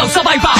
有失败吧